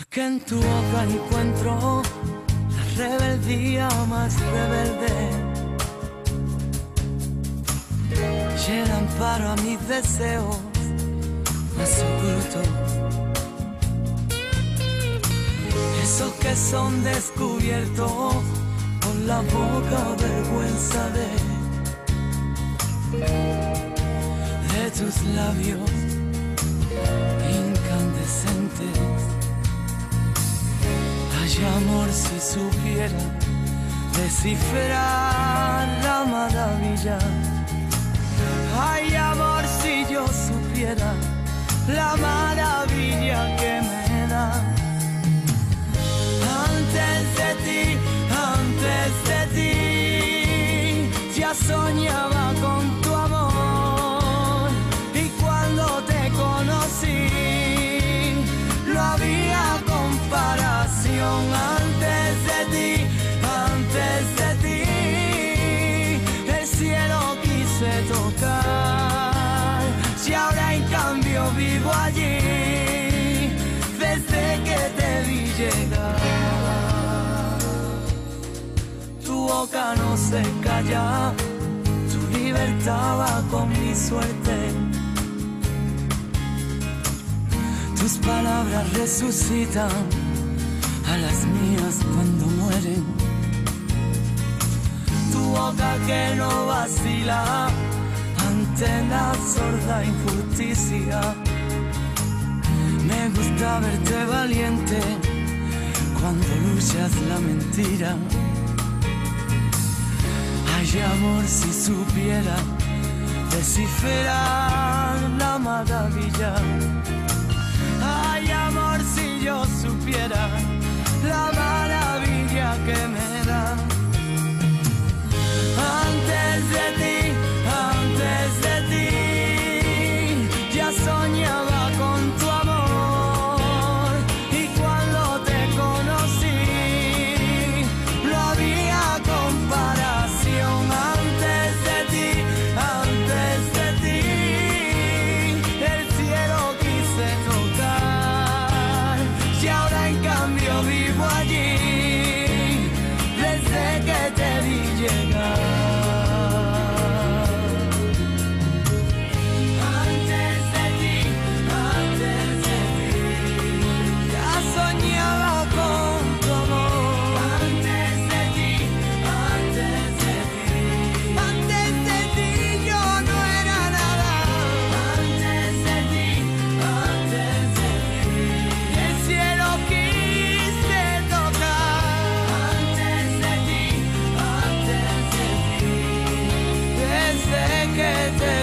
Porque en tu boca encuentro la rebeldía más rebelde. Y el amparo a mis deseos más ocultos. Esos que son descubiertos por la poca vergüenza de, de tus labios Ay, amor, si supiera descifrar la maravilla. Ay, amor, si yo supiera la maravilla que me da. Antes de ti, antes de ti, ya soñaba Si ahora en cambio vivo allí, desde que te vi llegar. Tu boca no se calla, tu libertad va con mi suerte. Tus palabras resucitan a las mías cuando mueren. Tu boca que no vacila la sorda injusticia. Me gusta verte valiente cuando luchas la mentira. Ay, amor, si supiera descifrar la maravilla present.